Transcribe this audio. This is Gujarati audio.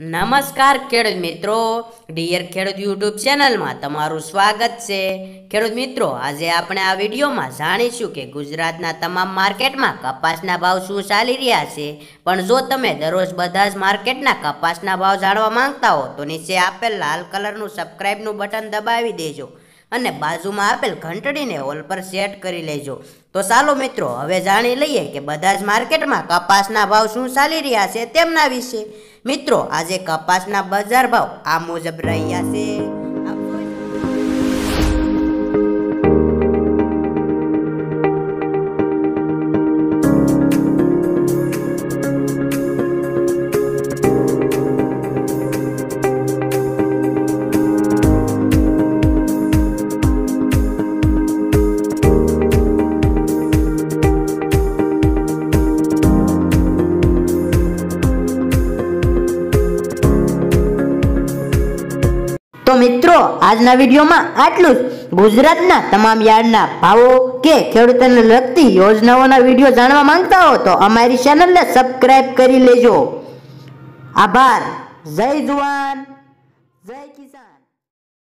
નમસ્કાર ખેડૂત મિત્રો. ડિયર ખેડૂત યુટ્યુબ ચેનલમાં તમારું સ્વાગત છે. ખેડૂત મિત્રો, આજે આપણે આ વિડીયોમાં જાણીશું કે ગુજરાતના તમામ માર્કેટમાં કપાસના ભાવ શું ચાલી રહ્યા છે. પણ જો તમે દરરોજ બધા જ માર્કેટના કપાસના ભાવ જાણવા માંગતા હો, તો નીચે આપેલ લાલ કલરનું સબસ્ક્રાઈબનું બટન દબાવી દેજો અને બાજુમાં આપેલ ઘંટડીને ઓલ પર સેટ કરી લેજો. તો ચાલો મિત્રો, હવે જાણી લઈએ કે બધા જ માર્કેટમાં કપાસના ભાવ શું ચાલી રહ્યા છે તેમના વિશે. મિત્રો આજે કપાસના બજાર ભાવ આ મુજબ રહ્યા છે. તો મિત્રો, આજના વિડીયોમાં આટલું જ. ગુજરાતના તમામ યાર્ડના ભાવો કે ખેડૂતોને લગતી યોજનાઓના વીડિયો જાણવા માંગતા હો તો અમારી ચેનલને સબસ્ક્રાઇબ કરી લેજો. આભાર. જય જુવાન. જય કિસાન.